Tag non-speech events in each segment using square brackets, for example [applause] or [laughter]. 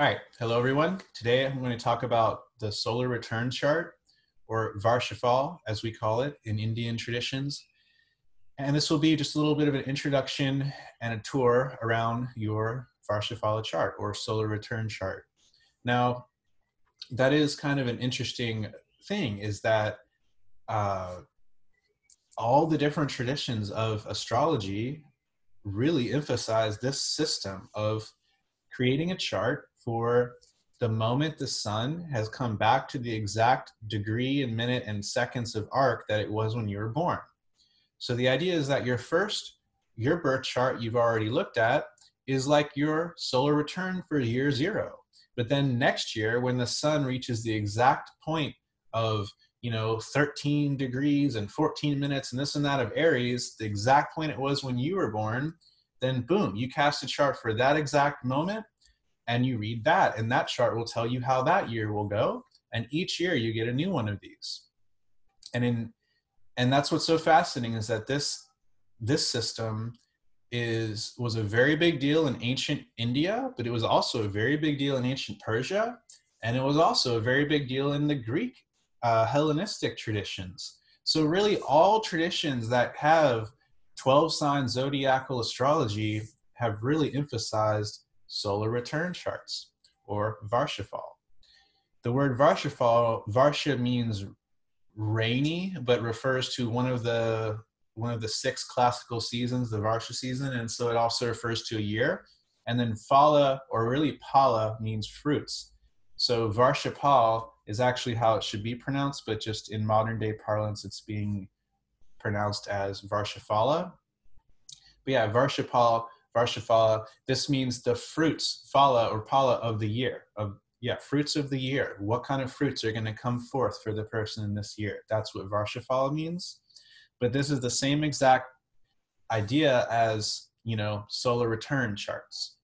All right, hello everyone. Today I'm going to talk about the solar return chart, or Varshafal as we call it in Indian traditions. And this will be just a little bit of an introduction and a tour around your Varshafala chart or solar return chart. Now, that is kind of an interesting thing is that uh, all the different traditions of astrology really emphasize this system of creating a chart for the moment the sun has come back to the exact degree and minute and seconds of arc that it was when you were born. So the idea is that your first, your birth chart you've already looked at is like your solar return for year zero. But then next year, when the sun reaches the exact point of, you know, 13 degrees and 14 minutes and this and that of Aries, the exact point it was when you were born, then boom, you cast a chart for that exact moment and you read that and that chart will tell you how that year will go and each year you get a new one of these. And in and that's what's so fascinating is that this this system is was a very big deal in ancient india but it was also a very big deal in ancient persia and it was also a very big deal in the greek uh, hellenistic traditions. So really all traditions that have 12 sign zodiacal astrology have really emphasized solar return charts or Varshafal. The word Varshafal, Varsha means rainy, but refers to one of the one of the six classical seasons, the Varsha season, and so it also refers to a year. And then Phala, or really Pala, means fruits. So Varshapal is actually how it should be pronounced, but just in modern day parlance, it's being pronounced as Varshafala. But yeah, Varshapal Varshafala. This means the fruits, phala or pala of the year, of yeah, fruits of the year. What kind of fruits are going to come forth for the person in this year? That's what Varshafala means. But this is the same exact idea as, you know, solar return charts.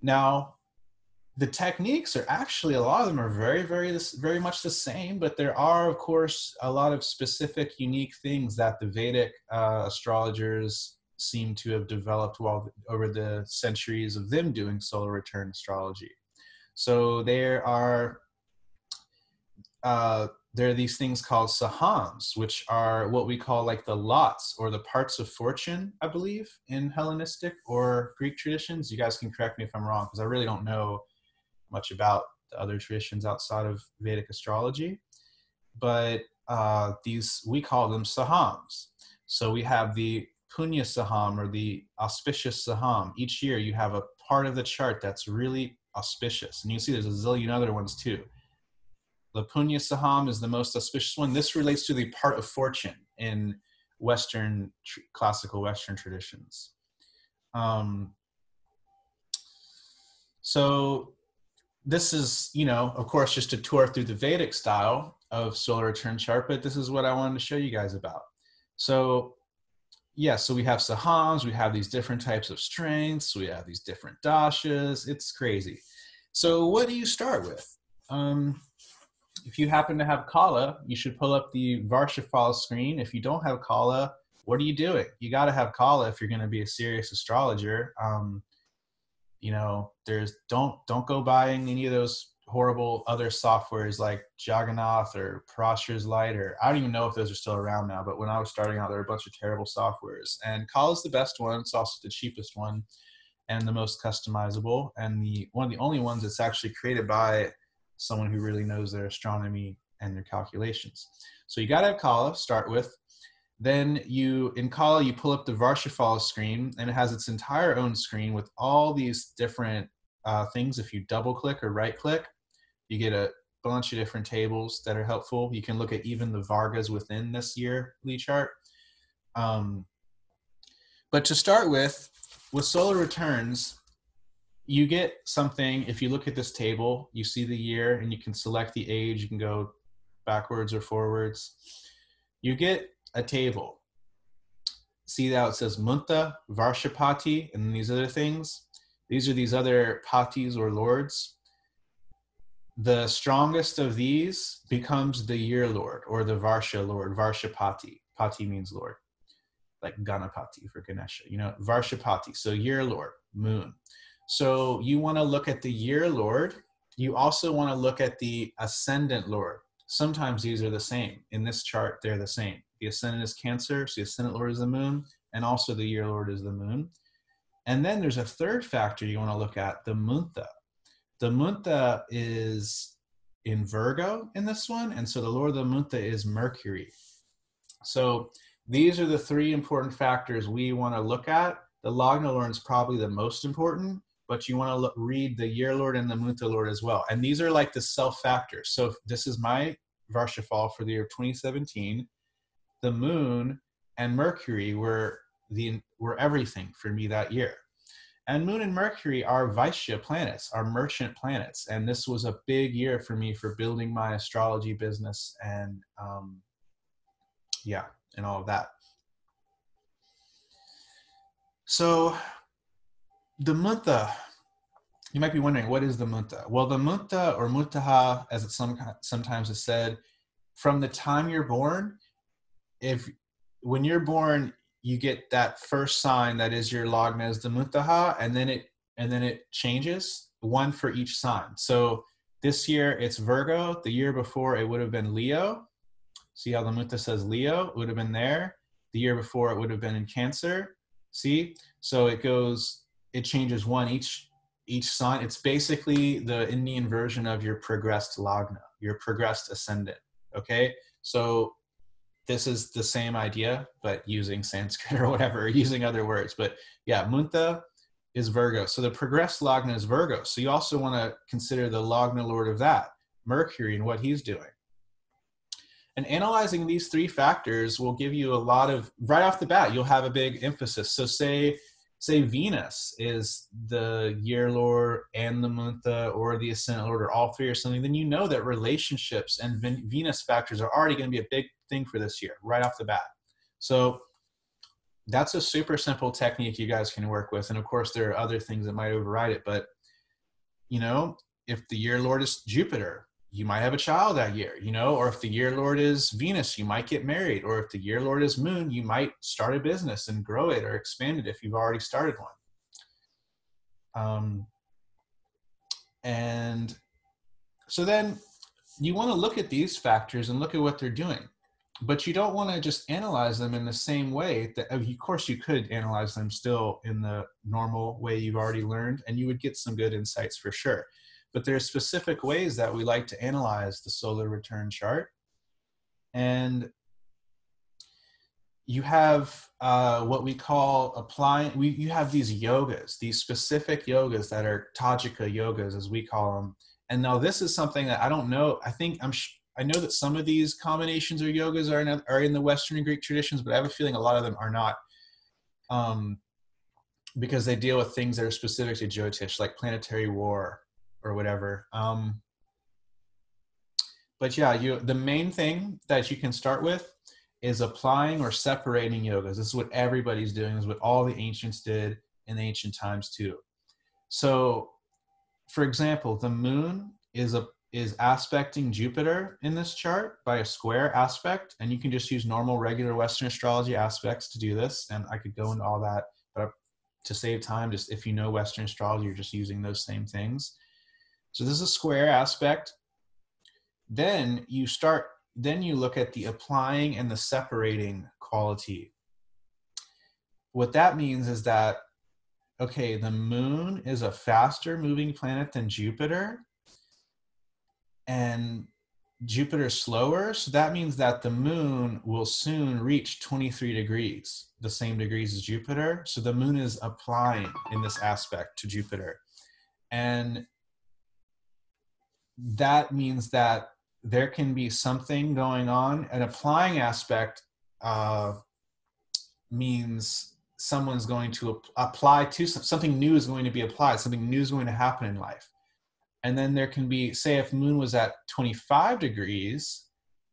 Now, the techniques are actually a lot of them are very very very much the same but there are of course a lot of specific unique things that the vedic uh, astrologers seem to have developed while over the centuries of them doing solar return astrology. So there are uh, there are these things called sahams, which are what we call like the lots or the parts of fortune, I believe, in Hellenistic or Greek traditions. You guys can correct me if I'm wrong, because I really don't know much about the other traditions outside of Vedic astrology. But uh, these we call them sahams. So we have the Punya Saham or the auspicious Saham. Each year you have a part of the chart that's really auspicious. And you see there's a zillion other ones too. The Punya Saham is the most auspicious one. This relates to the part of fortune in Western, classical Western traditions. Um, so this is, you know, of course, just a tour through the Vedic style of solar return chart, but this is what I wanted to show you guys about. So yeah, so we have sahams, we have these different types of strengths, we have these different dashas. It's crazy. So what do you start with? Um, if you happen to have Kala, you should pull up the Varshafal screen. If you don't have Kala, what are you doing? You got to have Kala if you're going to be a serious astrologer. Um, you know, there's don't don't go buying any of those horrible other softwares like Jagannath or Parashara's Light, or I don't even know if those are still around now. But when I was starting out, there were a bunch of terrible softwares. And Kala is the best one. It's also the cheapest one and the most customizable, and the one of the only ones that's actually created by someone who really knows their astronomy and their calculations. So you got to have Kala start with. Then you in Kala you pull up the Varshafal screen, and it has its entire own screen with all these different uh, things. If you double click or right click, you get a bunch of different tables that are helpful. You can look at even the Vargas within this yearly chart. Um, but to start with, with solar returns, you get something. If you look at this table, you see the year and you can select the age. You can go backwards or forwards. You get a table. See how it says Munta, Varshapati, and these other things. These are these other patis or lords the strongest of these becomes the year lord or the Varsha lord, Varshapati. Pati means lord, like Ganapati for Ganesha, you know, Varshapati. So year lord, moon. So you want to look at the year lord. You also want to look at the ascendant lord. Sometimes these are the same. In this chart, they're the same. The ascendant is Cancer, so the ascendant lord is the moon, and also the year lord is the moon. And then there's a third factor you want to look at, the munta. The munta is in Virgo in this one, and so the lord of the munta is Mercury. So these are the three important factors we want to look at. The Lagna Lord is probably the most important, but you want to look, read the Year Lord and the Munta Lord as well. And these are like the self factors. So this is my Varshafal for the year 2017. The Moon and Mercury were the were everything for me that year. And Moon and Mercury are Vaishya planets, are merchant planets. And this was a big year for me for building my astrology business and um, yeah, and all of that. So the munta, you might be wondering, what is the munta? Well, the munta or muntaha, as it some, sometimes is said, from the time you're born, if when you're born, you get that first sign that is your lagna as the muntaha, and then it and then it changes one for each sign. So this year it's Virgo. The year before it would have been Leo. See how the Munta says Leo it would have been there. The year before it would have been in Cancer. See? So it goes, it changes one each each sign. It's basically the Indian version of your progressed Lagna, your progressed ascendant. Okay? So this is the same idea, but using Sanskrit [laughs] or whatever, or using other words. But yeah, Munta is Virgo. So the progressed Lagna is Virgo. So you also want to consider the Lagna lord of that, Mercury, and what he's doing. And analyzing these three factors will give you a lot of right off the bat, you'll have a big emphasis. So say say Venus is the year lord and the munta or the ascendant lord or all three or something, then you know that relationships and Venus factors are already going to be a big thing for this year right off the bat. So that's a super simple technique you guys can work with. And of course, there are other things that might override it, but you know, if the year lord is Jupiter, you might have a child that year, you know, or if the year lord is Venus, you might get married, or if the year lord is Moon, you might start a business and grow it or expand it if you've already started one. Um, and so then you want to look at these factors and look at what they're doing, but you don't want to just analyze them in the same way that, of course, you could analyze them still in the normal way you've already learned, and you would get some good insights for sure but there are specific ways that we like to analyze the solar return chart. And you have uh, what we call applying, we, you have these yogas, these specific yogas that are Tajika yogas, as we call them. And now this is something that I don't know. I think I'm, I know that some of these combinations or yogas are in, are in the Western and Greek traditions, but I have a feeling a lot of them are not. Um, because they deal with things that are specific to Jyotish, like planetary war or whatever. Um, but yeah, you the main thing that you can start with is applying or separating yogas. This is what everybody's doing. This is what all the ancients did in the ancient times too. So, for example, the moon is a is aspecting Jupiter in this chart by a square aspect, and you can just use normal, regular Western astrology aspects to do this. And I could go into all that, but to save time, just if you know Western astrology, you're just using those same things. So this is a square aspect. Then you start, then you look at the applying and the separating quality. What that means is that, okay, the moon is a faster moving planet than Jupiter. And Jupiter slower, so that means that the moon will soon reach 23 degrees, the same degrees as Jupiter. So the moon is applying in this aspect to Jupiter. And that means that there can be something going on. An applying aspect uh, means someone's going to apply to something new is going to be applied, something new is going to happen in life. And then there can be, say, if Moon was at 25 degrees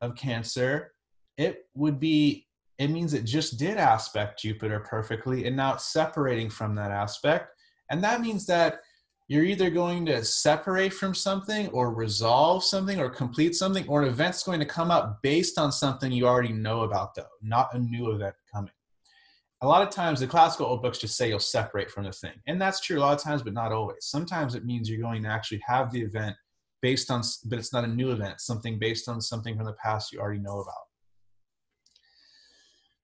of Cancer, it would be, it means it just did aspect Jupiter perfectly, and now it's separating from that aspect. And that means that you're either going to separate from something or resolve something or complete something or an event's going to come up based on something you already know about though not a new event coming a lot of times the classical old books just say you'll separate from the thing. And that's true a lot of times, but not always. Sometimes it means you're going to actually have the event based on, but it's not a new event, something based on something from the past you already know about.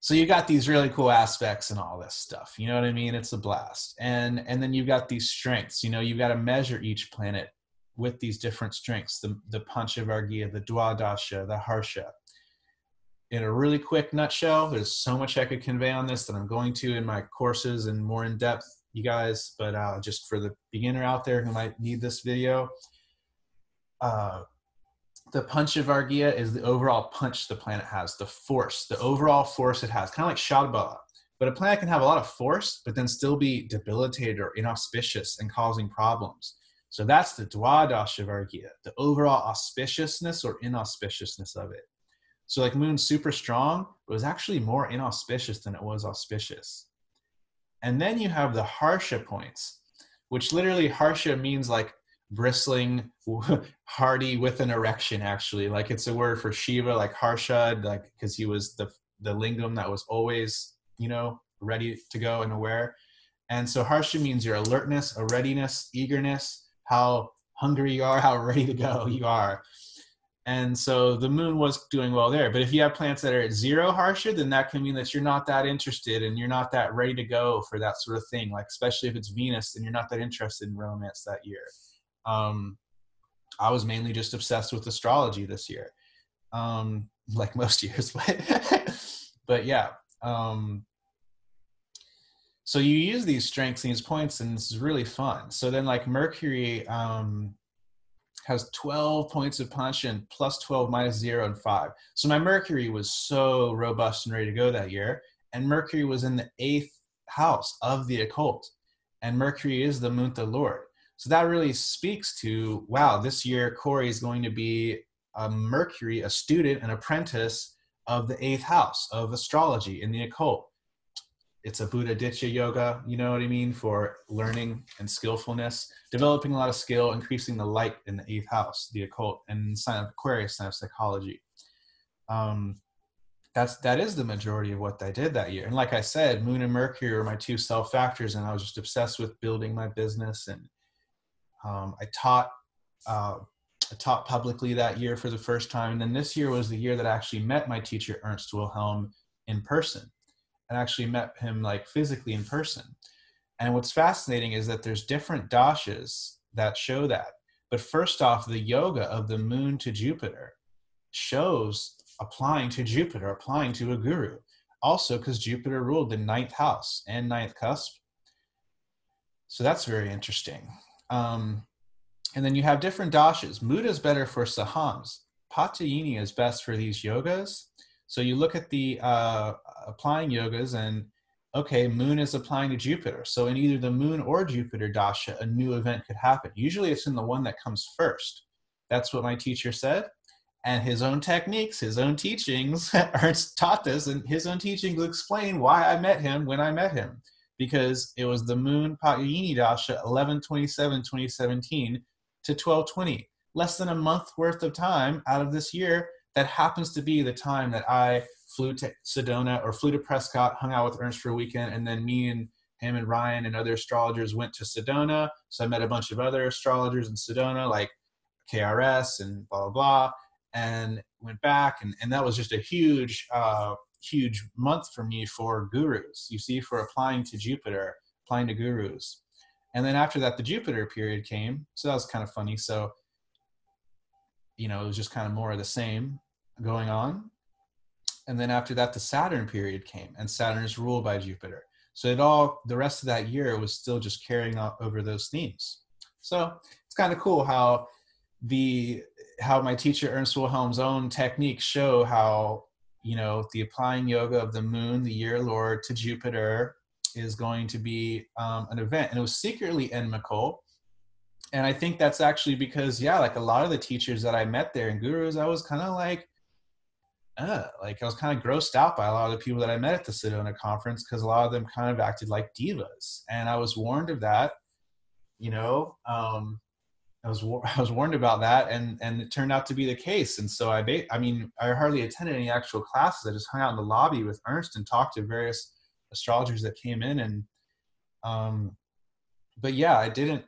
So you got these really cool aspects and all this stuff. You know what I mean? It's a blast. And and then you've got these strengths. You know, you've got to measure each planet with these different strengths, the the Panchavargya, the Dwadasha, the Harsha in a really quick nutshell, there's so much I could convey on this that I'm going to in my courses and more in depth, you guys. But uh, just for the beginner out there who might need this video, uh, the punch of Panchavargya is the overall punch the planet has, the force, the overall force it has, kind of like Shadbala. But a planet can have a lot of force, but then still be debilitated or inauspicious and causing problems. So that's the Dwadasha the overall auspiciousness or inauspiciousness of it. So like Moon's super strong, but was actually more inauspicious than it was auspicious. And then you have the Harsha points, which literally Harsha means like bristling, [laughs] hardy with an erection, actually. Like it's a word for Shiva, like Harsha, like because he was the the lingam that was always, you know, ready to go and aware. And so Harsha means your alertness, a readiness, eagerness, how hungry you are, [laughs] how ready to go you are and so the moon was doing well there. But if you have plants that are at zero harsha, then that can mean that you're not that interested and you're not that ready to go for that sort of thing. Like especially if it's Venus, then you're not that interested in romance that year. Um, I was mainly just obsessed with astrology this year, um, [laughs] like most years. [laughs] But yeah. Um, so you use these strengths, these points, and this is really fun. So then, like Mercury, um, has 12 points of punch and plus 12 minus 0 and 5 so my mercury was so robust and ready to go that year and mercury was in the eighth house of the occult and mercury is the munta lord so that really speaks to wow this year corey is going to be a mercury a student an apprentice of the eighth house of astrology in the occult it's a Budhaditya yoga, you know what I mean, for learning and skillfulness, developing a lot of skill, increasing the light in the eighth house, the occult, and sign of Aquarius, sign of psychology. Um, that's that is the majority of what I did that year. And like I said, Moon and Mercury were my two self factors, and I was just obsessed with building my business. And um, I taught uh, I taught publicly that year for the first time. And then this year was the year that I actually met my teacher Ernst Wilhelm in person and actually met him like physically in person. And what's fascinating is that there's different dashas that show that. But first off, the yoga of the moon to Jupiter shows applying to Jupiter, applying to a guru. Also, because Jupiter ruled the ninth house and ninth cusp. So that's very interesting. Um, and then you have different dashas. Mudda is better for sahams. Patyayini is best for these yogas. So you look at the uh, applying yogas and okay, moon is applying to Jupiter. So in either the moon or Jupiter dasha, a new event could happen. Usually it's in the one that comes first. That's what my teacher said. And his own techniques, his own teachings, [laughs] Ernst taught this, and his own teachings explain why I met him when I met him. Because it was the moon Patyayini dasha 1127 2017 to 1220. Less than a month worth of time out of this year that happens to be the time that I flew to Sedona or flew to Prescott, hung out with Ernst for a weekend, and then me and him and Ryan and other astrologers went to Sedona. So I met a bunch of other astrologers in Sedona, like KRS and blah blah blah, and went back, and and that was just a huge, uh, huge month for me for gurus. You see, for applying to Jupiter, applying to gurus, and then after that, the Jupiter period came. So that was kind of funny. So you know, it was just kind of more of the same going on. And then after that, the Saturn period came, and Saturn is ruled by Jupiter. So it all, the rest of that year was still just carrying out over those themes. So it's kind of cool how the how my teacher Ernst Wilhelm's own techniques show how you know the applying yoga of the moon, the year lord, to Jupiter is going to be um, an event, and it was secretly inimical and I think that's actually because yeah, like a lot of the teachers that I met there and gurus, I was kind of like, uh, like I was kind of grossed out by a lot of the people that I met at the Sedona conference because a lot of them kind of acted like divas, and I was warned of that. You know, um, I was [laughs] I was warned about that, and and it turned out to be the case. And so I I mean, I hardly attended any actual classes. I just hung out in the lobby with Ernst and talked to various astrologers that came in and um but yeah i didn't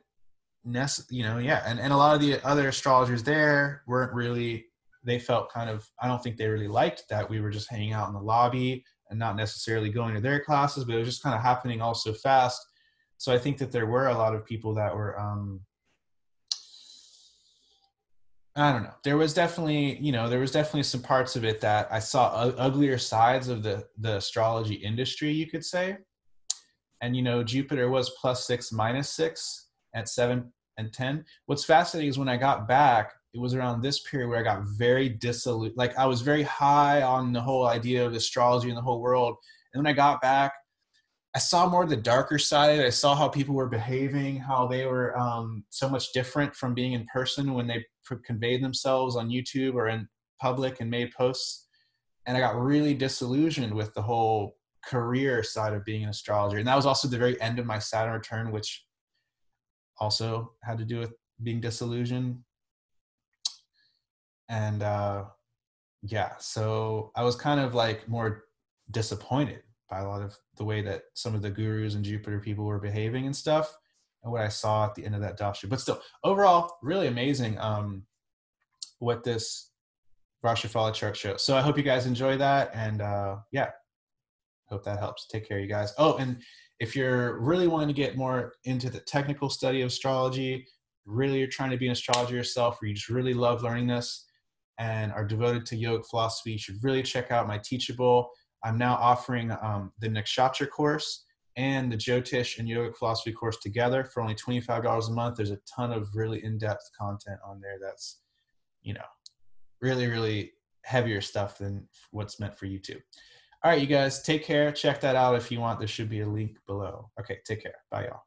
nec- you know yeah and, and a lot of the other astrologers there weren't really they felt kind of i don't think they really liked that we were just hanging out in the lobby and not necessarily going to their classes but it was just kind of happening all so fast so i think that there were a lot of people that were um I don't know. There was definitely, you know, there was definitely some parts of it that I saw u- uglier sides of the the astrology industry, you could say. And you know, Jupiter was plus six, minus six at seven and ten. What's fascinating is when I got back, it was around this period where I got very dissolute. Like I was very high on the whole idea of astrology in the whole world, and when I got back, I saw more of the darker side. I saw how people were behaving, how they were um, so much different from being in person when they conveyed themselves on YouTube or in public and made posts. And I got really disillusioned with the whole career side of being an astrologer. And that was also the very end of my Saturn return, which also had to do with being disillusioned. And uh, yeah, so I was kind of like more disappointed by a lot of the way that some of the gurus and Jupiter people were behaving and stuff, and what I saw at the end of that dasha. But still, overall, really amazing um, what this Varshafala chart shows. So I hope you guys enjoy that, and uh, yeah, hope that helps. Take care, you guys. Oh, and if you're really wanting to get more into the technical study of astrology, really you're trying to be an astrologer yourself, or you just really love learning this and are devoted to yogic philosophy, you should really check out my Teachable I'm now offering um, the Nakshatra course and the Jyotish and Yogic Philosophy course together for only $25 a month. There's a ton of really in-depth content on there that's, you know, really, really heavier stuff than what's meant for YouTube. All right, you guys, take care. Check that out if you want. There should be a link below. Okay, take care. Bye, y'all.